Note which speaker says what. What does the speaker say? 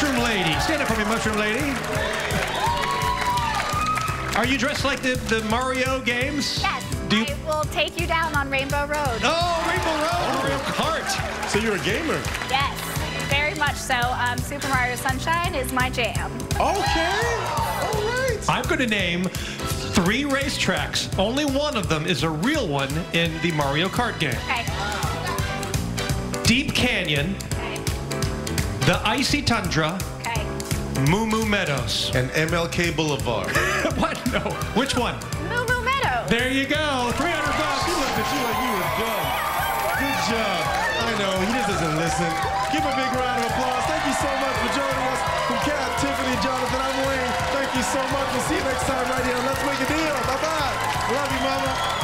Speaker 1: Mushroom Lady. Stand up for me, Mushroom Lady. Are you dressed like the, the Mario games?
Speaker 2: Yes,
Speaker 1: Do you...
Speaker 2: I will take you down on Rainbow Road.
Speaker 1: Oh, Rainbow Road, Mario Kart.
Speaker 3: So you're a gamer?
Speaker 2: Yes, very much so. Um, Super Mario Sunshine is my jam.
Speaker 3: Okay. All right.
Speaker 1: I'm going to name three racetracks. Only one of them is a real one in the Mario Kart game.
Speaker 2: Okay.
Speaker 1: Deep Canyon,
Speaker 2: Okay.
Speaker 1: The Icy Tundra,
Speaker 2: Okay.
Speaker 1: Moo Moo Meadows.
Speaker 3: And MLK Boulevard.
Speaker 1: what? No. Which one?
Speaker 2: Moo Moo Meadow.
Speaker 1: There you go. 300 bucks.
Speaker 3: He looked at you like you were dumb. Good job. I know, he just doesn't listen. Give a big round of applause. Thank you so much for joining us. From Cat, Tiffany, Jonathan, I'm Wayne. Thank you so much. We'll see you next time right here. on Let's make a deal. Bye-bye. Love you, mama.